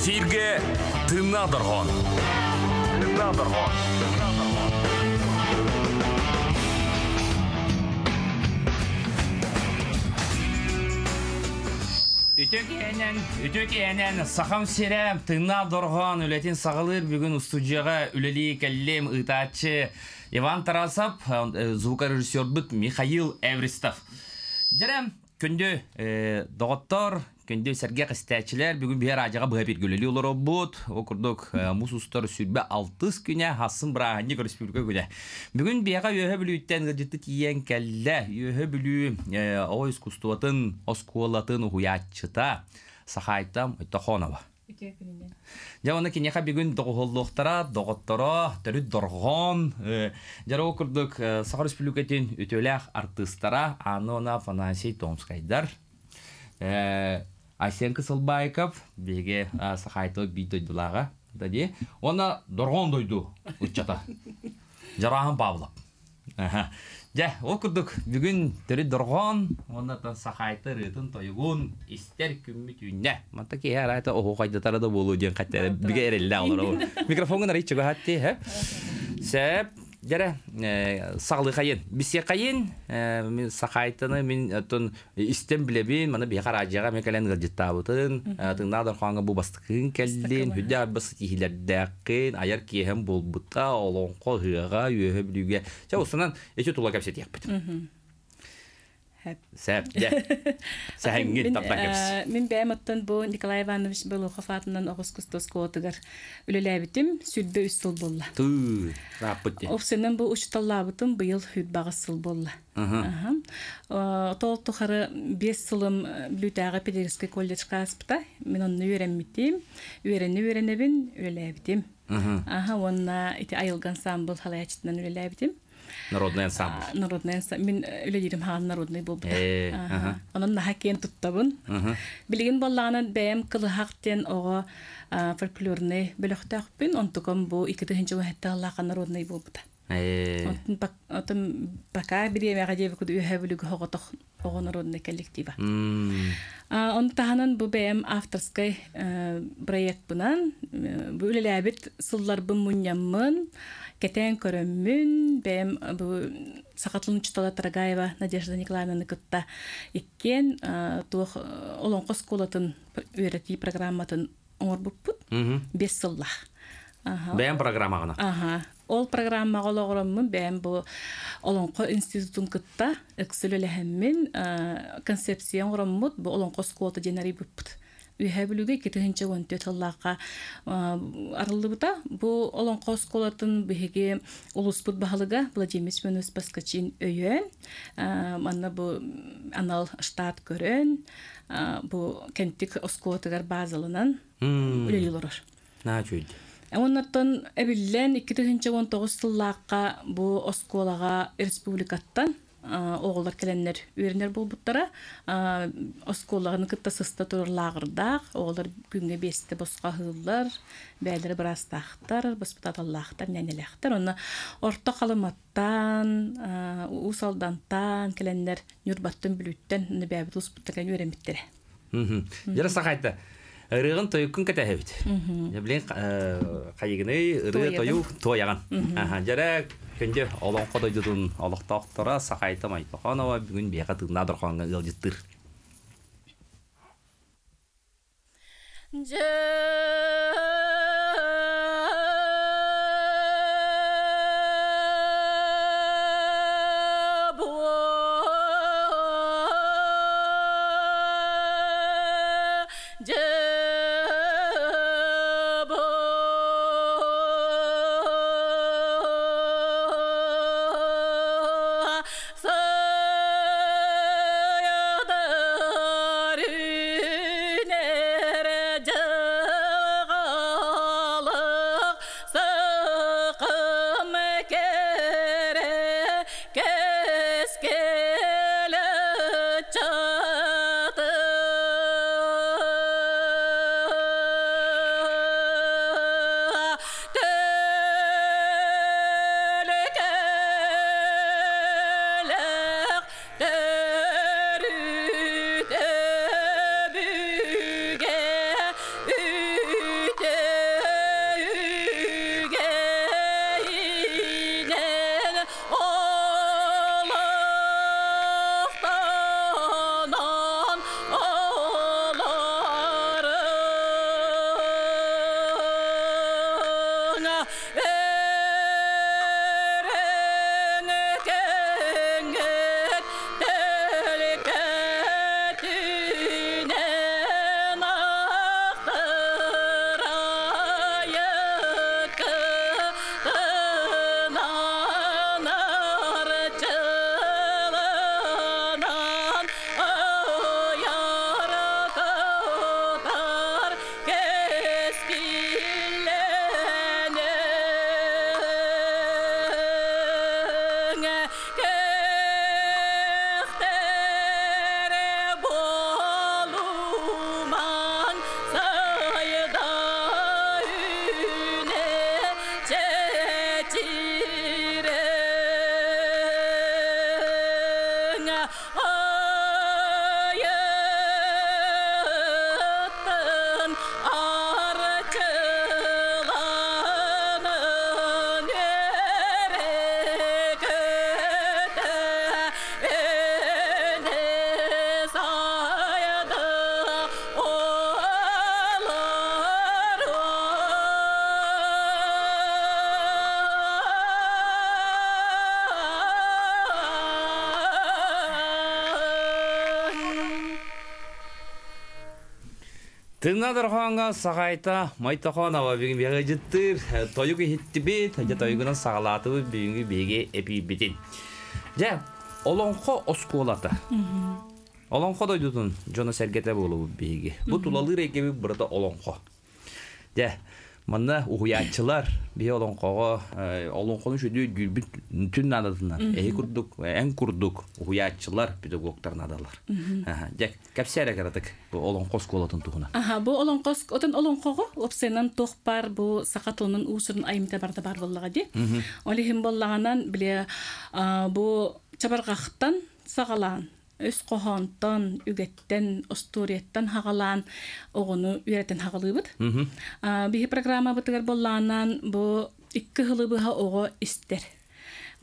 Эфирге тыңна доргон. Тыңна доргон. Үтөкенен, үтөкенен сахам серем тыңна доргон үлетин сагылыр бүгүн студияга үлели келлем ытачы Иван Тарасов, э, звукорежиссер бит Михаил Эвристов. Жарам күндө э, доготтор, күндө серге кыстачылар бүгүн бер ажага быга бергүлели олар бут. Окурдук мусустар сүрбе 6 күнә хасын бра не республика күнә. Бүгүн бияга өһө бүлүттен гыжыты тиен келле, өһө бүлү о искусствотын, осколатын уячыта. Сахайтам Тохонова. Жауна кинеха бүгүн доголлуктара, доготторо, төрүт доргон, жара окурдук Сахар Республикатын өтөлөх артисттара Анона Фанасий Томскайдар. Айсен Кысылбайков беге сахайты бидойдулага. Дади, она доргон дойду учата. Жарахан Павлов. Жа, окурдук бүгүн төрүт доргон, онда та сахайты рытын тойгун истер күммү түйүнне. Мата ки яра айта охо кайда тарада болуу ден каттер биге эрелде алар. Микрофонга рейче гатти, ха. Сеп, жара сагылы кайын. Бисе кайын, мен сахайтыны мен тон истем билебин, мана бия каражага мекелен гылжыттабытын, тыңна доргонга бу бастыкын келдин, хүдә бас кихилердәкин, аяр киһем болбута, олонко хыга, үйе билүгә. Жа усынан эче тула кепсет якпыт. Сәп, дә. Сәһәңгин тапта кепс. Мин бәмәттән бу Николай Иванович Белухов атынан Огыс Кустос котыгар үлеләбитим сүлбе үсел булла. Ту, рапыт. Овсенен бу учталлабытым быел хүт багысыл булла. Аха. Тол тухары 5 сылым бүтәгә педагогический колледж каспта. Мин онны өйрәнмитим. Өйрәнне өйрәнәбин, үлеләбитим. Аха, онна ити айылган самбыл халаячтан үлеләбитим. Народный ансамбль. Народный ансамбль. Мин үлелерим хан народный булды. Э, Онон наха кен туттабын. Билген болланын бәм кылыхактен ого фольклорный бөлөктөкпүн. Онтуком бу 2-нче вахетта Аллаха народный үһәбүлүгү хоготох ого народный коллектива. м, Он таһанын бу бәм авторской проект сыллар бу муньяммын кетен көрөммүн бәм бу сакатлын чутала Тарагаева Надежда Николаевна кытта иккен туох олонкос колатын үйрәти программатын оңорбуппут бес сыллах. Аха. Бәйән программагына. Аха. Ол программа олоғырыммын бәм бу олонко институтун кытта экселелехеммин концепцион ороммут бу олонко сколта женари буппут. Үйһә бүлүгө китехинче вонтө таллака арылыбыта бу олонко сколатын биһиги улуспут баһалыга Владимир Семенович Паскачин өйөн манна бу анал штат көрөн бу кенттик осколатыгар базалынан үлелилорор. На чуйд. Оннаттан эбиллен 2019 сыллааққа бу осколага республикаттан оголдар келеннер үйренер болбуттара осколагын кытта сыста турурлаагырдаак оголдар күнгө бесте босқа хыыллар бээлери бырастаахтар боспутаталлаахтар нянелехтер онна орто калыматтан усалдантан келеннер нюрбаттан бүлүттен небябит успуттакен үйренбиттере Мгм. Жара сахайта. Ырыгын тойкун кетәһебит. Я билен кайыгыны ырыгы Тойыгын. тою тояган. Жара кенде олон кодо жудун олохтоохтора сахайта майтоханова бүгүн бияка тыгында дурханга ылжыттыр. Жөө gesungen. Тыннадырханга сағайта майтахон ава бігін беге жыттыр. Тойуғы хитті бет, жа тойуғынан сағалаты бігінгі беге эпи бетін. Жа, олонқо осколата. Олонқо дойдудun жона сәргеті болу беге. Бұ тулалыр екебі бұрата олонқо. Жа, Манна уhuyaatçılar bir olan koğa olan konu diyor gülbün tüm nadadınlar. Ehi kurduk, en kurduk uhuyaatçılar pedagoglar nadalar. Jek kapsere karatık bu olan kos kolatın tuhuna. Аха, бу олонқос, отын олонқоғы, лапсенан тоқпар, бу сақатонын уусырын айымта барда бар боллаға де. Олихим боллағанан, біле, а, бу чабарғақтан сағалан, өс қоғантан, үгеттен, осториеттен хағалан, оғыны үйреттен хағалыбыд. Бихи программа бұтығар боллағанан, бу иккі хылыбыға оғы істер.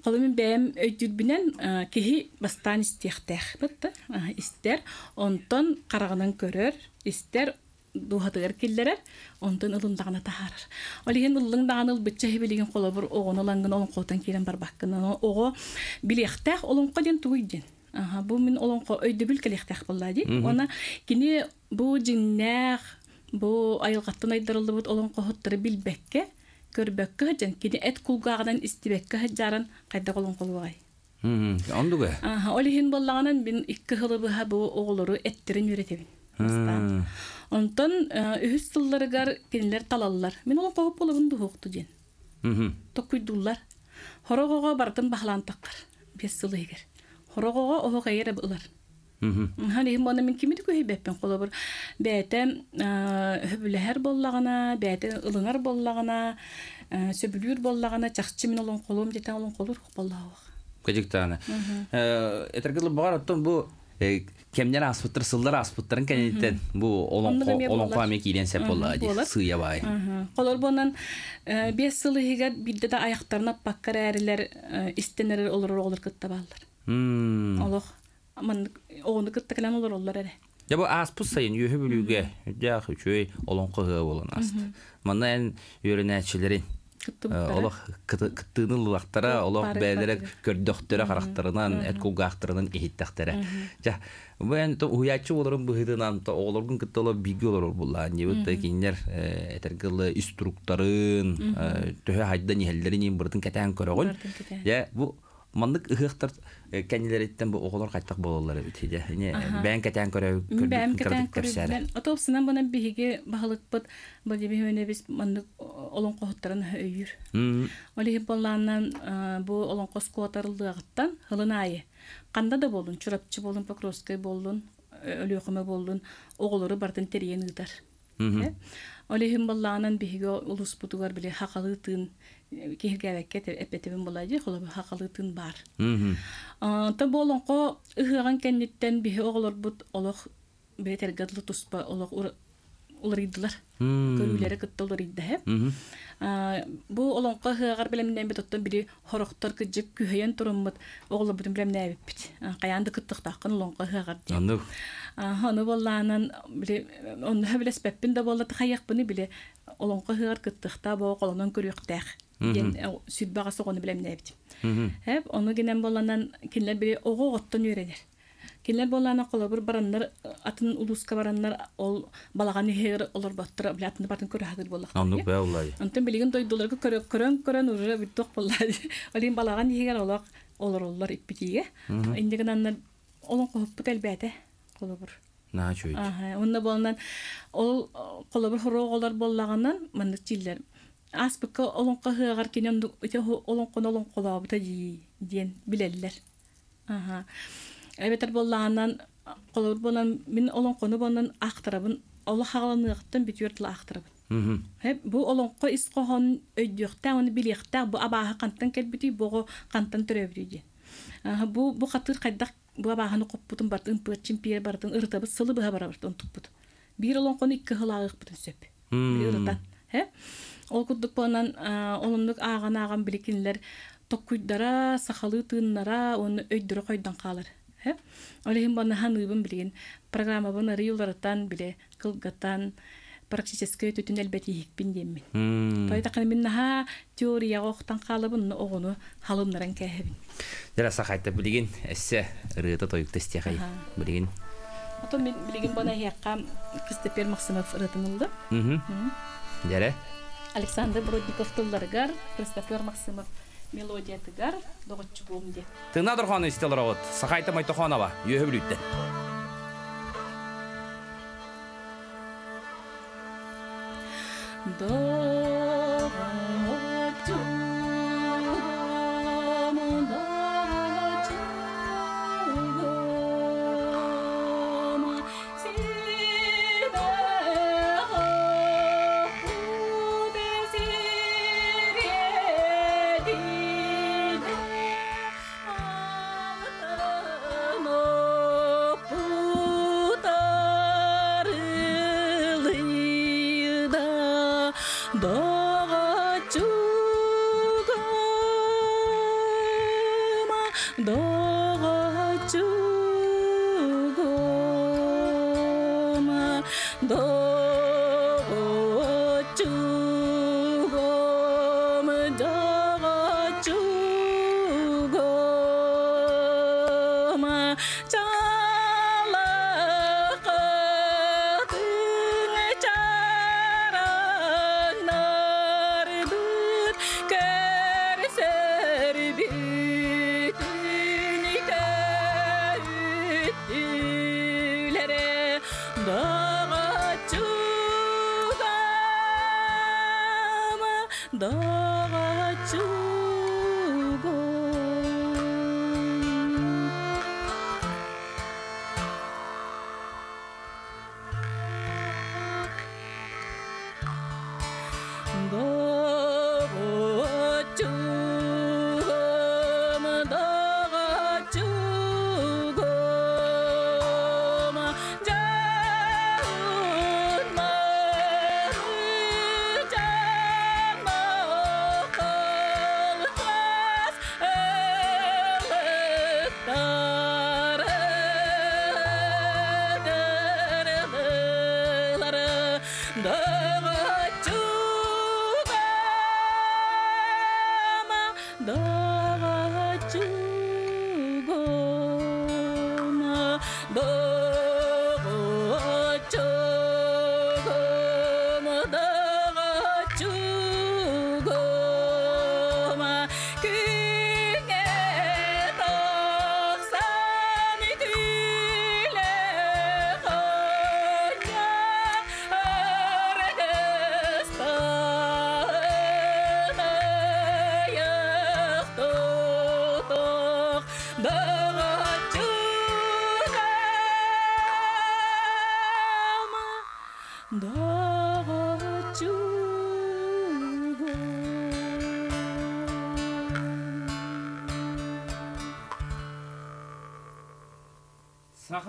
Қолымен бәйім өйдүрбінен кехи бастан истияқтақ бұтты. Истер, онтон қарағынан көрер, истер дуһатыгар киллерер, онтон ылындағына тахарыр. Олиген ылындағаны ыл бітчә хебелеген қолы бір оғын олангын олын қолтан келен бар баққын. Оғы білияқтақ ден. Аха, бу мен олонко өйдөбүл келехтах буллади. Она кини бу жиннах, бу айылгаттан айдырылды бут хоттыры билбекке, көрбөккө жан кини эт кулгагынан истибекке жаран кайда колон колугай. Ондуга. Аха, олихин мен икки хылыбы ха бу оголору эттерин үретебин. Онтон үһүс сылларыгар кинилер талаллар. Мен олон когуп болобун духукту жен. Токуйдуллар. Хорогого бартын таккар. Бес сылыгер. Хорогого ого кайра булар. Хани хим бана мен кимди көй беппен коло бер бәтә хөбүләһәр боллагана, бәтә ылыңар боллагана, сөбүлүр боллагана, чакчы мен олон колум дете олон колур боллага. Кәҗиктәне. Этергеле багар оттон бу кемнер аспыттыр сыллар аспыттырын кәнеттен бу олон олон каме килен сеп болла ди сыя бай. Колор бонан бес сылы хигер бидде да аяктарына паккар әрилер истенер олор олор кытта баллар. Олох Аман оғынды кыттакалан олар олар аспыс сайын юхы бүлүгө жах үчөй олон кыгы болон аст. Мана эн үйрөнәчилерин олох кыттыны лулактара олох бәлерек көрдөктөрө карактарынан эт кулгактарынан ихиттактара. Жа Бен то уячы оларын быһыдынан то олоргун кыттала биги олор булла. Не инструктарын төһө хайдан. Я бу мандык ыхыктар кәнилереттен бу оголор кайтак бололар бит хиде. Не бән Бәм кәтән көрүләр. Отопсынан бана биһиге баһалык бит бу диби хөне без мандык олон кохоттарын өйүр. Олиһи болланнан бу олон кос куатарылдыгыттан хылынайы. Канда да болдун, чурапчы болдун, покровской болдун, өлөкөмө болдун, оголору бартын териен ыдар. Олиһин болланан биһиге улус бутугар биле хакалытын кихиргәбәккә эпетебин булайы холобы хакалытын бар. Та болонко ыгыган кеннеттен биһи оголор бут олох бетер гадлы туспа олох улар иддилар. Көрүләре кыттылар идде. Бу олонко ыгыгар белемнән бит оттан бири хорохтор кыжык күһәен турыммыт оголор бутун белемнән бит. Каянды кыттыктакын олонко ыгыгар. Аны. Аны болланан биле он хөбелес пеппин да болла тахаяк буны биле олонко ыгыгар кыттыкта бо колонон көрүктәк. Ген сүт багасы гоны белемнән бит. Оны генен болланан кинлер бири ого оттон үйренер. Кинлер боллана кола бер бараннар атын улуска бараннар ол балаган хер олар баттыра билатын батын көрө хадыр боллак. Аны бе улай. Антын билген дойдулар көрө көрөн көрөн уже бит ток боллады. Олин балаган хер олак олар олар иппитиге. Индеген аннар олон коппут әлбәте кола бер. На чуй. Аха, онда болнан ол кола бер хороголар боллаганнан мандык җилләр аспыкка олонқа хыагар кинен өте олонқон олонқолаа бута диен билеллер. Аха. Эбетер боллаанан колор болан мен олонқону болан ахтарабын ола хагаланыктан битүртла ахтарабын. Хеп бу олонқо исқохон өйдүктә уны билектә бу абаха кантан келбити бу кантан төрөбүдү. Аха бу бу катыр кайдак бу абаханы коппутун бартын пырчын пиер бартын ыртабы сылы быха барабыртын туппут. Бир олонқону икки хылагык бутун сөп. Бир ыртан. Хеп Ол курдук болан олундук ааган ааган биликинлер токкуйдара сахалы тыыннара оны өйдөрө койдон калыр. Олехин бана ханыбын билген программа бана рыйларытан биле кылгатан практически төтүн элбети хикпин деммин. Той такын мин наха теория октан калыбын огону халымнаран кэхебин. Жара сахайта билген эссе рыта тоюк тестехай билген. Ото мен билигин бана хиякка Кристопер Максимов ырытынылды. Мгм. Дере. Александр Бродников тылларыгар, Кристофер Максимов мелодия тыгар, доготчу бомде. Тыңна дорхон истелер вот. Сахайта майтохонова. Йөһө билүттен.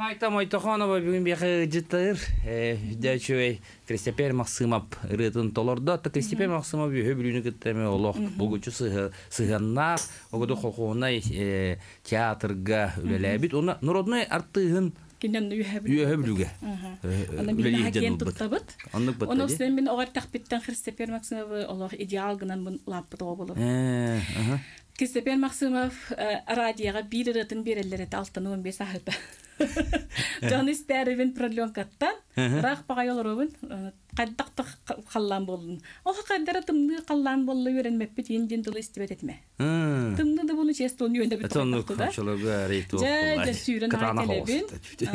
Сахайта майтохонова бүгүн бияхы жытыр. Дөчөй Кристопер Максимов рытын толордо. Та Кристопер Максимов бүйө бүлүнү кыттеме олох. Бугучу сыганнар. Огоду хохуунай театрга үлелебит. Оны народной Кинен хаген туттабыт. Аннык Оны баттади. сен мен олох идеал гынан лаппыт. Э, Максимов э, радиоға бир рытын берелер эти алтын он бес ахыта. Жон испәрівін продленкаттан, бірақ бағай оларыбын, қайдақты қаллан болдың. Ол қайдары тымны қаллан болы үйренмеппі дейін ден дылы істебет етме. Тымны да бұны честі оны үйенде біт Атонну қойдақты да. комшолога рейту. Жа, жа, сүйрен айкелебин.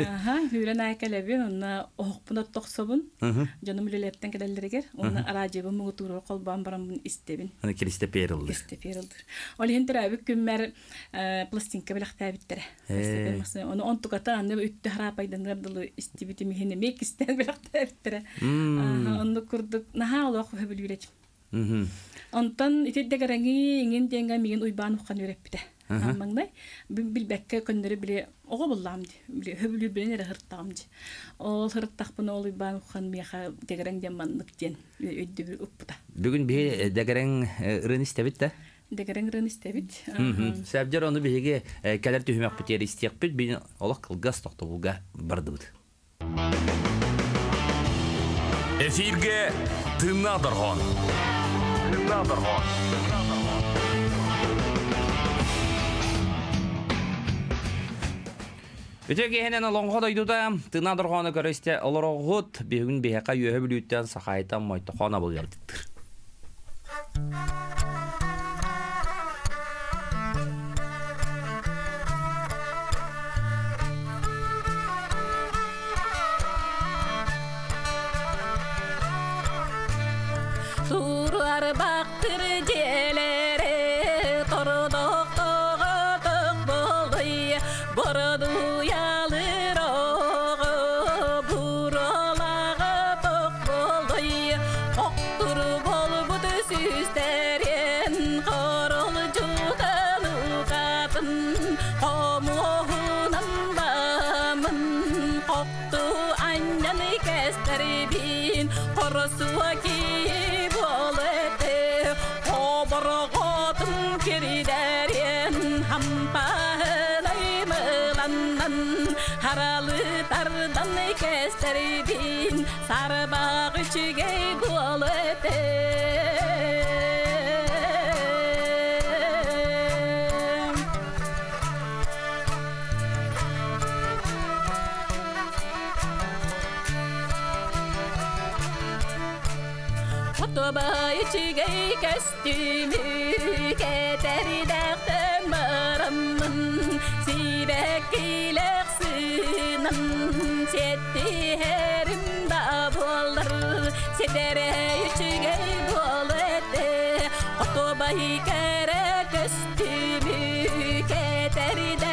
Аха, сүйрен айкелебин, онна оқпына тоқсобын. Мгм. Жоным үлелептен кеделлергер, онна радиобы мұғы туры қолбан барамын істебин. Аны Кристопер Кесте перилдир. Ол хин тирабы күммер э, пластинка билах табиттер. Э. Оны он тугата анны үттү харапайдан гардылы истибити михине мек истен билах табиттер. Мм. Онны курдук наха олох хөбүлүрет. Мгм. Онтон гараңи иңин денга миген уйбан ухкан үреппите. Аммаңдай билбекке көндөрү биле ого булламды. Биле хөбүлүр билен эре хырттамды. Ол хырттакпын ол уйбан ухкан миха дегерең ден маннык ден өйдү бир уппута. Бүгүн бие дегерең ырын истебит да. Дегерең рын истебит. Сәбдер оны истиякпит бин олак кылгас тохтобулга бардыбыт. Эфирге. Тыңна доргон. Өтө кехенен олонго дойдута тына доргоны көрөсте олорогут бүгүн бияка үйө билүүттен сахайтан мойто хона бул kandan Haralı tardan kesterdin Sarbağıçı gey bol Toba içi gey kestimi Keteri Sibek ileksinam setti herim da bollar Sedere keteri dağdan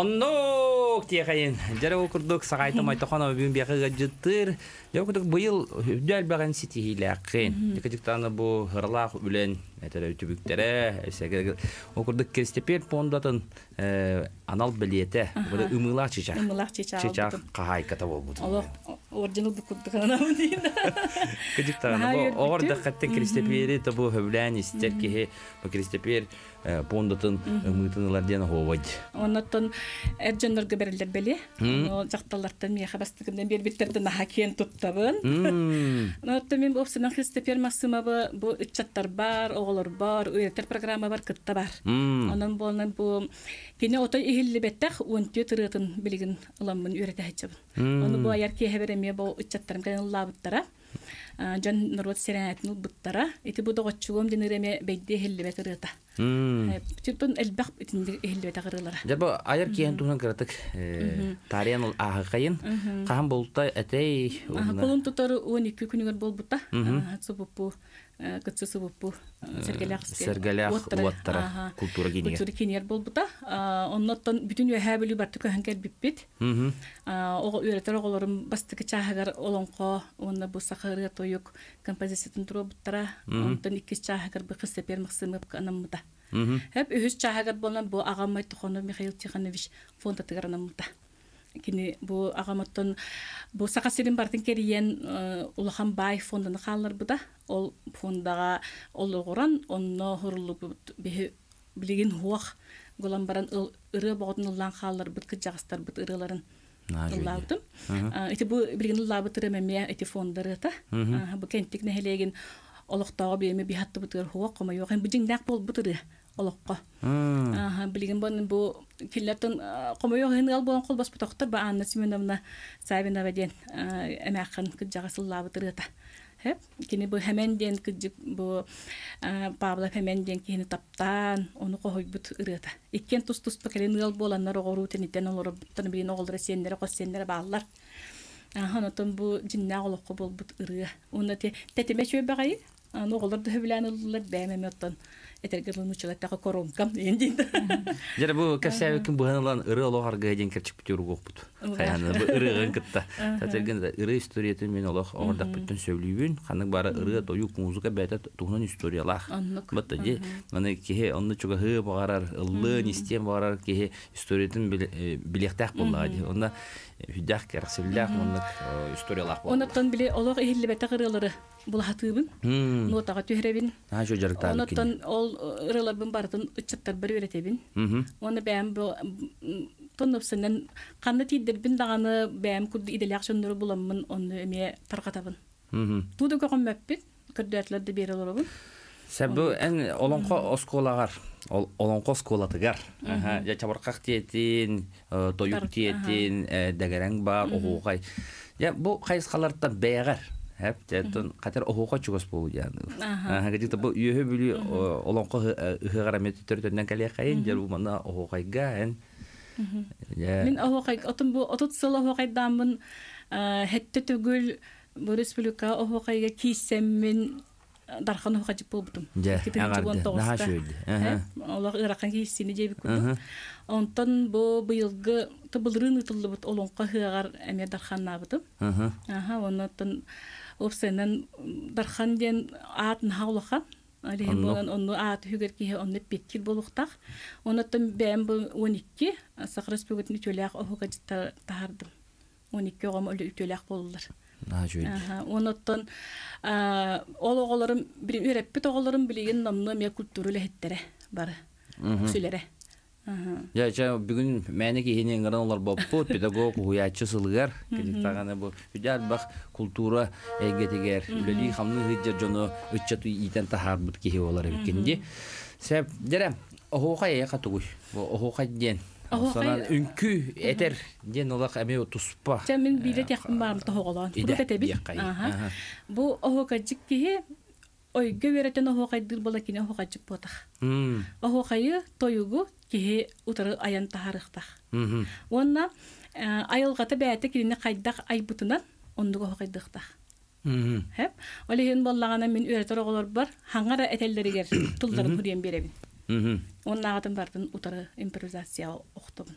Оннук тиехайын. Жара окурдук сагайты майтохана бүгүн бияка гаджыттыр. Жокудук быйыл үдәл баган ситихиляккын. Дикадиктаны бу хырлах үлен үтүбүктере, эсеге окурдук кестепер пондатын анал билете. Бу кахай ката болбут. Бу орда каттен кестепери бу хөвлән истер ки бу кестепер пондатын ымытынылар ден ховад. Оннотон эржоннорго берилер бели. Ол жакталардан мияха бастыгындан бербиттерден аха кен туттабын. Оннотон мен бопсынан Христопер Максимовы бу ичаттар бар, оголор бар, үйрөтер программа бар, кытта бар. Мм. Онан болнан бу кини отой ихиллибеттах уонтү тырытын билигин ыламмын үйрөтө хачабын. Оны бу аяр ки хебереме бу ичаттарым кайын лабыттара. Жан народ серенетин буттара. Ити бу догоччугум динереме бейде хиллибе тырыта. Мм. Типтон элбах итинде хиллибе тагырылара. Жаба аяр киен туһан кыратык. Тариан ул аһа кайын. Каһан болта этей. Аха, Колун тутар 12 күнүгөр болбута. Субуппу, кытсы субуппу, сергелях. Сергелях уаттара, культура киниге. Культура кинер болбута. Онноттон бүтүн өһә билүү бар түкө хангер биппит. Мм. Ого үйрөтөр оголорум бастыгы чахагар олонко, онна бу сахары тоюк композициятын туро буттара. Онтон икки чахагар бу кыsse пермаксымып канаммыта. Мм. Хеп үһүс болан бу тухону Михаил Тиханович фонда. Кини бу агаматтан бу сакасирин бартын кериен улахан бай фондын халлар буда ол фондага олугуран онно хурулук бихи билигин хуак голан баран ыры халлар бут кыжагастар бут ырыларын ыллаабытым ити бу билигин ыллаабыт ырымеме ити фондары та. Бу кентик нехелегин олохтоого биэме бихатты бутыр хуак кома yok бу жиңдак бол Аха, билген бон бу киллертен комойо хынгал болон кол бас бутактар ба Анна Семеновна Савинова ден эмакын кыджага сыллабы тырыта. Хеп, кини бу hemen ден кыджык бу Павла hemen ден кини таптан, оны кохой бут ырыта. Иккен тус тус пакелен гал боланнар огору тенитен олор буттан билин оголдара сендере кос сендере баалар. Аха, нотон бу жинна олокко бол бут ыры. Уна те тетеме чөй багай. Аны оголор да хөблән ыллар бәмеме оттан. этергелын учулаттагы коронкам дегендин Жара бу кәсәбекин быһаналан ыры олохар гайден керчик битүр гопут. Хаяны бу ырыгын кытта. Татерген ыры историятын мен олох ордак бүттен сөйлүйбүн. Ханык бары ыры тою музыка бәтә туган историялар. Аннык. Бата же. Маны кихе онны чуга хы багарар, ыллы нистем багарар кихе историятын билектак буллады. Онда моннык историялар бол. оноттон биле олох эхиллебете ырылары булахатыыбын Хм. нотага şu jarıkta. оноттон ол ырыларбын бартын ычыттар бір үретебин Мгм. оны бәм бу тоннопсынан канны тиддербин даганы бәм курды иделяк буламмын оны эме таркатабын Мгм. туду көкөммөппит көрдөтлөрдү бере олорубун Сәбі ән олонқо осколағар, ол- олонқо сколатыгар. Аха, Я чабарқақ тиетін, Бар, тиетін, дәгәрәң бар, оғуғай. Я бұл қайысқалардан бәйәғар. Әп, тәтін қатар оғуға чугас бұл яны. Аха, гәдікті бұл үйе бүлі олонқо ұғығар әметі түртінен кәле қайын, жар бұл мана оғуғайға ән. Мен охокай отун бу отут сыл охокайдаамын хетте түгүл бу республика охокайга кийсеммин дархан наха шөлді. Аха. Олар ыракан кийсини жебик Аха. курдум. Онтон бу быйылгы тыбылрын ытыллыбыт олонка хыагар эме дарханнабытым. Аха. Аха, оннотон опсенен дархан ден аат нахаулахан. Алиһин Онно. болан онну аат хүгер киһи онны петкил болуктах. Оннотон бэм бу 12 Сахрас бүгүтүн үтөләк охуга життар тахардым. 12 огом өлө үтөләк болдулар. Наха шөлді. Аха, оннотон а, ол оголорум бир үреппит оголорум билеген номну ме культура лехеттере бары. Сүлере. Я жа бүгүн мәне киһинен гынан олар боппут педагог уячы сылыгар. Кедиктаганы бу хүдәл бах культура эгетигер үлели хамны хыджа жоно үччату итен тахарбыт киһи олар бикенди сәп дәрә охоха я катугуй бу охоха ден Сонан үнкү этер ден олак эме туспа Жа мен биле тяхпын барым. Иде, Курут бияккай. Аха. Бу охокажик киһи ойго беретен охокайдыр бола кине охокажик ботах. Мм, Охокайы тоюгу киһи утары аян тахарыктах. мгм. Онна э, айылгата бәте кирине кайдак айбутунан ондуга охокайдыктах. Мгм. Хеп, олеген боллагана мен үйрәтер оголор бар, хаңара этеллеригер тулдарын хүрен беребин. Мгм. Оннагатын бардын утары импровизация октубун.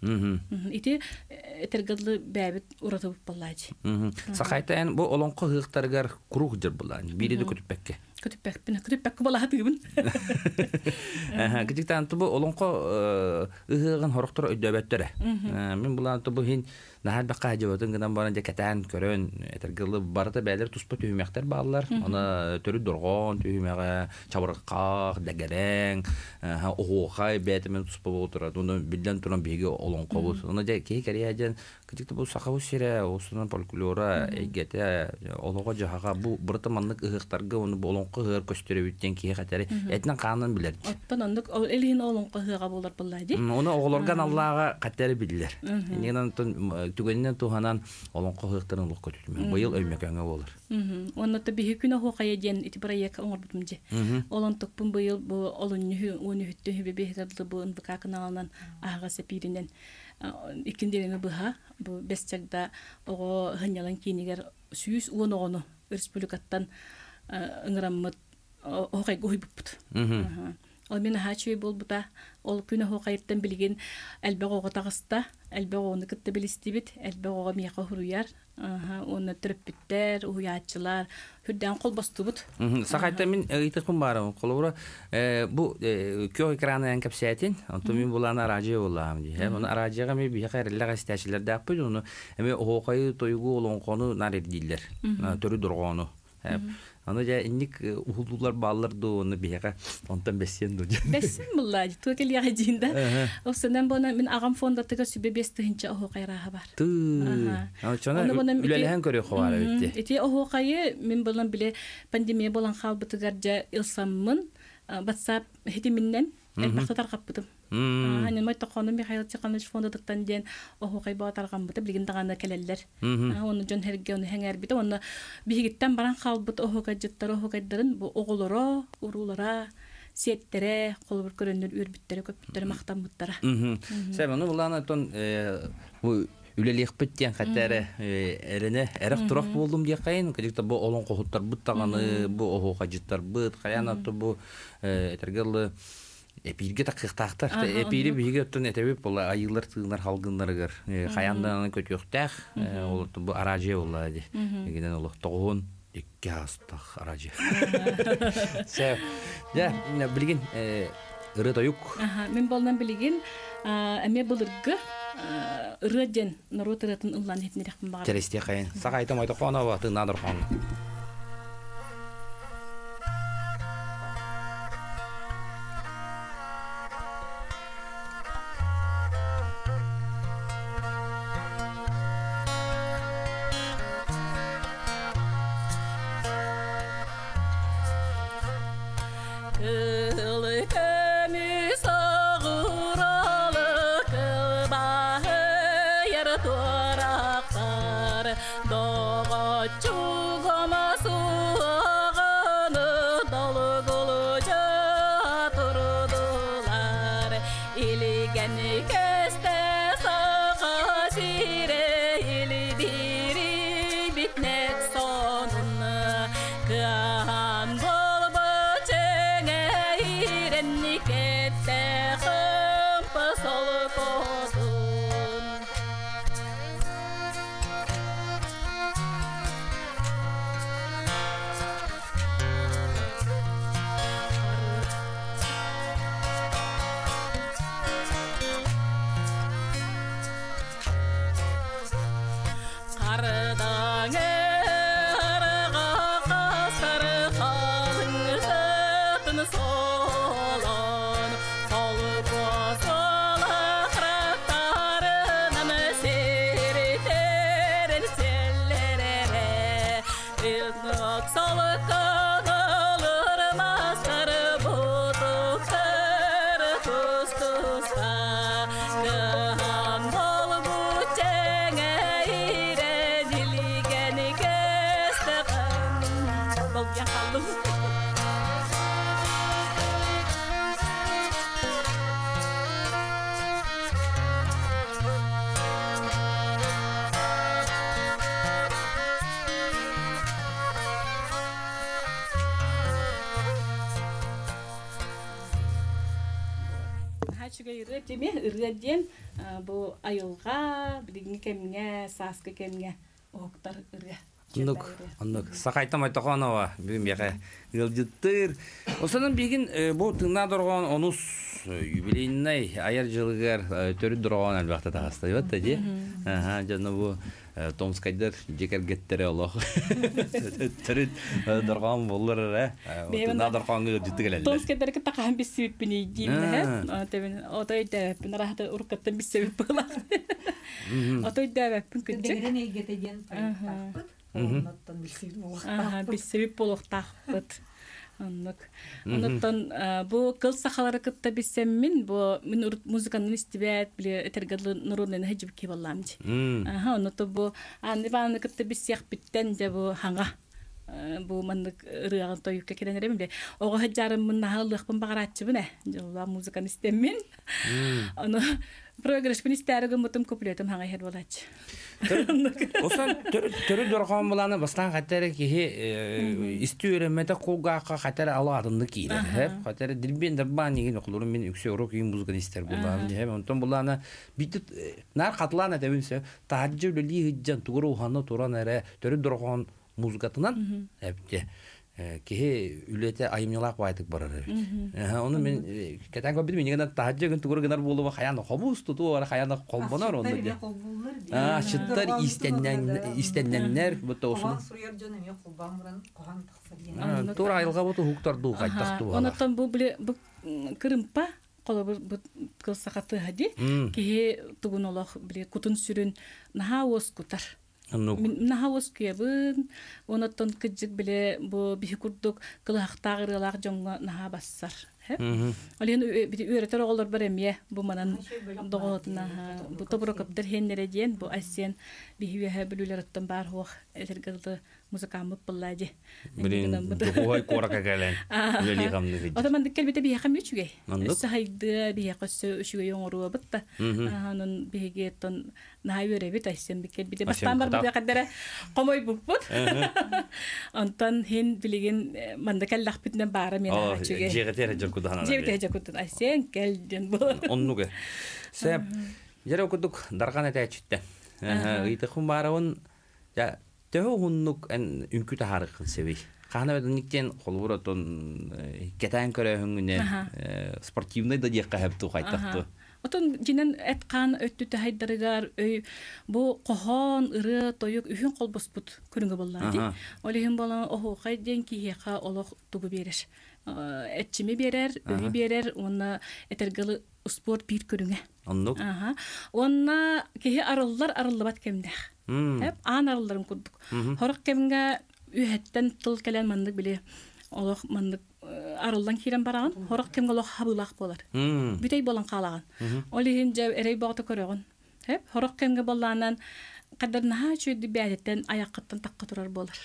Ити этергәдле бәбит уратып баллади. Мгм. Сахайтан бу олонкы хыктаргар курук жер булан. Бире дә көтүпәккә. Көтүпәк балатыбын. Аха, гидиктан тубу олонко ыгыгын хороктор өйдөбөттөрө. Мен булан тубу хин нахал бакка жабатын гынан баран жакатан көрөн этергылы барата бәлер туспа түймәктер баллар. Аны төрү доргон түймәгә чабырыкка дәгәрәң, ха оохай бәтемен туспа болтура. Уны билден туран беге олонко бу. Аны да кей кәрияҗен гидикте бу сахабу сире, осунан фольклора эгете олого жахага бу маннык ыгыктарга уны олонко гыр көстөрөбүттен кей хатары. Этнен канын билер. Оттан ондук элин олон кыга болар баллади. М, Оны оголорган Аллага каттары билдилер. Нигенен түгөннен туханан олон кохыктарын лук көтүтмөн. Быйыл өймөкөнгө болор. Онна та бихи күнө хокая ден ити бара як оңор. Олон быйыл бу олон уну бу ага сепиринен икиндереме быха бу бесчагда ого хынялан кинигер сүйүс уон огону республикаттан ыңыраммыт хокай гойбуппут. Ол мен хачуй болбута, ол күнө хокайттан билген әлбәг ого тагыста, әлбәг оны кытта билистибит, әлбәг ого мияка хуруяр, оны төрөппүттер, уячылар, хүрдән кол бастыбыт. Сахайта мен ыйтыкпын бары. Колора бу көө экраны ан капсиятин. Антон мен буланы радио булам ди. Һәм аны радиога мен бия хайрлар стәчләр дә бу уны. Эме хокай тойгу олон кону нар дилер. Төрү дургону. Аны ja инник ухулдулар баллар ду оны бияга онтан бесен ду. Бесин булла, тугел я жинда. Осынан бона мен агам фонда тыга сүбе бестинче охо кайраха бар. Аха. Аны чона үлеләһән көрө хавара Мгм. битте. Ити охо кайы мен болан биле пандемия болан халбытыгар жа илсаммын WhatsApp хитиминнен элбахта таркаппытым. Ханин май тохону Михаил Тихонович фондатыктан ден охукай батарган бута билгин таганы келеллер. Оны жон херге оны хәңәр бите оны бигиттен баран халбыт охукай жыттар охукайдарын бу оголоро, урулара, сеттере, колбур көрөннөр үрбүттөрө көпүттөрө мактанбыттара. Сәбә, ну булана тон э, бу үлелек биттен хәтәре эрене эрек турак булдым дия кайын, кадикта бу олон кохуттар буттаганы, бу оху хаҗыттар бут, каянаты бу этергелле эпирге такыктактар, эпири биге тон этебеп була айылар тыгынар халгыннарыгар, каяндан көтөктәк, ол бу араже була ди. Дигән ол тогон икки астах араже. Сәбә, я билген ыры тоюк. Мен болнан билигин, эме булыргы ырыден народ ыратын ыллан хетнерекпин багар. Тересте кайын. Сага айтам айта хана ва тына дар иренни кетте хымпы сол Ыры теме ырыден бу айылга билигин кемге саска кемге октар ыры. Оннук, оннук. Сакайтам айтаханова, бүгүн бияка ылжыттыр. Осонун бигин бу тыңна доргон онус юбилейный аяр жылыгар төрү доргон албакта тагасты, да, ди. Аха, жана бу Томскайдар жекер геттере олох. Төрү доргон боллар, э. Тыңна доргон жытты келелер. Томскедерге такахан бис себеппин ийдим А. э. Тебен отой дәбеппин рахата уркаттан бис себеп була. Отой. Дегенен егетеген пайтақпыт. Оннаттан білсейді болған. Ага, бис себеп болуктакпыт. Оннук. Онуттан бу кыл сахалары кытта бисеммин бу мен ур- музыканын истибет биле этергалы нурунен хажып ки балламжы. Мм. Аха, онутту бу аны баны кытта бисяк биттен де бу ханга э, бу мандык ырыаган тоюкка керенерем биле. Ого хаджарым мын нахаллыкпын багаратчы буне. Жолба музыканы истеммин. Аны прогресс бин истәргә мутым куплетим ханга хер болачы. Осан төрү доргон буланы бастан хаттары кихи исти өремете кулгака хаттары ала адымды кире. Хеп хаттары дилбен дабан неген окулурун мен үксе урок ин музыка истер булам. Хеп онтон буланы битит нар катлана тебинсе таҗжы ли хиҗҗан тугру ханны туран эре төрү доргон музыкатынан хепте кихи үлете айымнялак байтык барар. Оны мен кетен көбү мен негенде таҗжы гын тугру гынар болуба хаяны хобус туту ара хаяны колбонар онда. де. А, кулбан буран коған тақса ден. Тура айылга буту хуктар ду кайтак ду ала. Онотон бу биле бу кырымпа кола бу бу кылсакаты хади кихи тугун олох биле кутун сүрүн наха ос Оннук. Нахавус күйебін, онаттон кыджык біле бу бихи курдук кылахтаагырылаах жоңго наха бассар. Олен үйрөтөр оголор бар эмие бу манан доготуна бу хеннере диен бу асен бүлүлөр оттон хуох этергылды музыкамыт буллади. Билин духуай корака кэлэн. Үлели гамны гид. Ота мандык келбете бияхам үчүгэй. Мандык? Өссө хайды бияқысы үчүгэй оңору бытта. Анын биһиге тон наһа өребит айсен бикел бите бастан бар кутап. бу каддара комой буппут. Онтон хин билеген мандык аллах битнен бары мен О, ачугэй. жегетер жокку дахана. Жебите жакутун айсен келден бу. Оннуге. Сеп. Жара окудук дарган этечитте. Ыйты хумбарабын я төһө хуннук эн үнкү тахарык себи. Кахана беден никтен холбуротон кетен көрө хүнгүнэ спортивный да диякка хепту кайтакту. Отон жинен эткан өттүтө хайдарыгар өй бу кохон ыры тоюк үһүн колбоспут көрүнгө боллади. Аха. Олихин болан оху кайден кихека олох тугу берер. Этчими берер, өйү берер, онна этергалы спорт бир көрүңө. Оннук. Аха. Онна кихи арыллар кемдех. М. Хеп ан арылларын курдук. Хорок кемге үһеттен тыл келен мандык биле. Олох мандык э, арылдан кирен бараган, хорок кемге олох хабылак болар. Бүтей болан каалаган. Олихин же эрей багыты көрөгөн. Хеп хорок кемге болланан кадар наха чүйди бәдеттен аяққаттан таққа турар болар.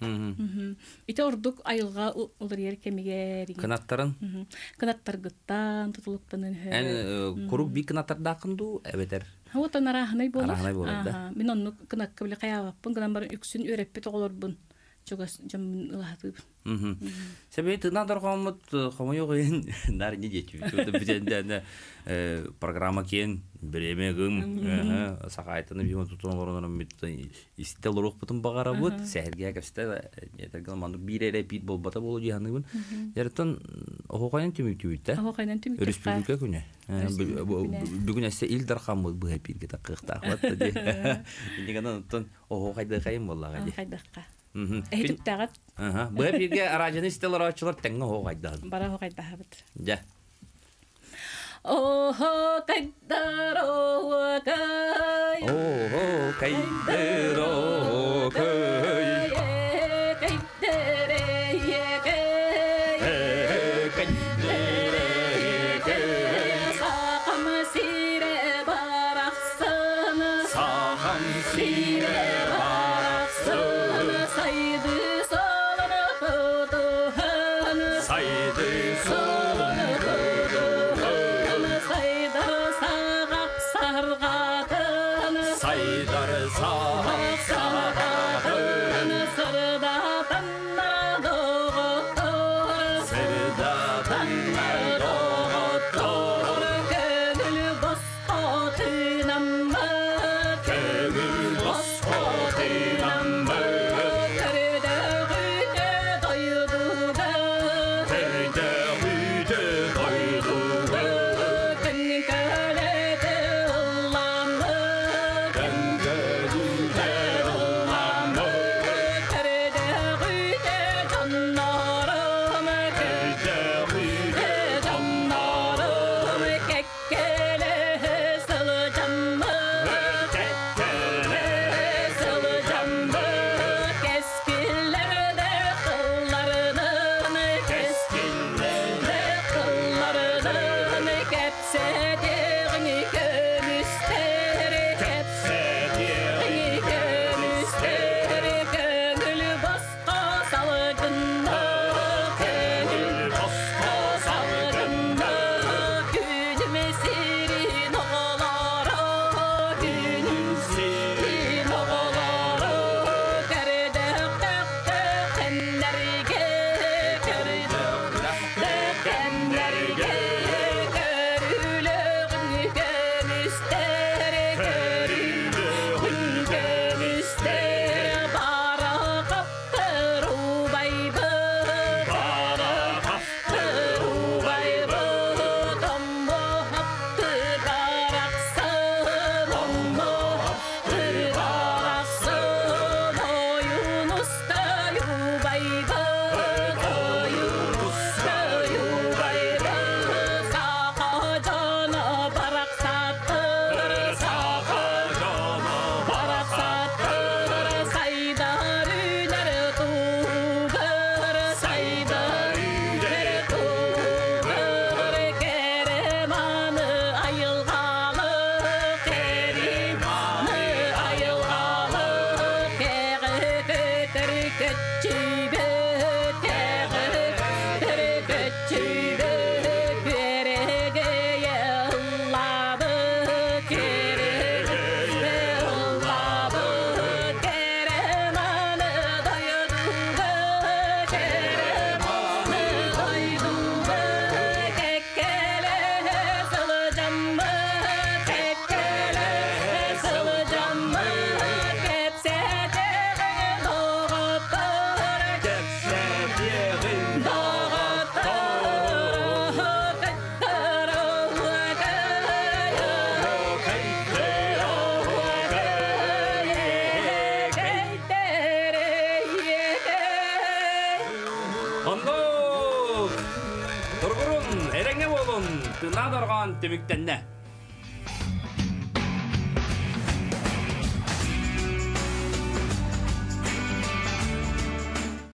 Ите ордук айылга улар ер кемиге риген. Канаттарын Мгм. Кынаттар гыттан тутулуктанын Эн хө. курук бик канаттар дакынду эбетер. Хаватан арахнай болар. Арахнай болар, да. Аха. Мен онну кынакка биле каябаппын, гынан бар үксүн өреппет оголорбун. Чогас жамын ылахатып. Мгм. Себеби тына даргамыт хомойогын нар не дечү. Чөтө бизенде э программа кен биреме гым сагайтыны бимо тутунлорунун мит истел рух бутун багара бут сәргә кәсте этергел манду бирере болбата болу жиһаныбын. Яртан түмүк түбүтә. Ава кайнан түмүк. Республика. Бүгүн ил ди. Кайын боллага ди. Мгм. Эхтүттагат Ага, бу бирге аражаны стеллар ачылар теңге хогайдан. бара кайдахабыт. Ja. Охо кайдаро кай Ого, кайдеро кай. Сайдар сагак саргатын Сайдар сахам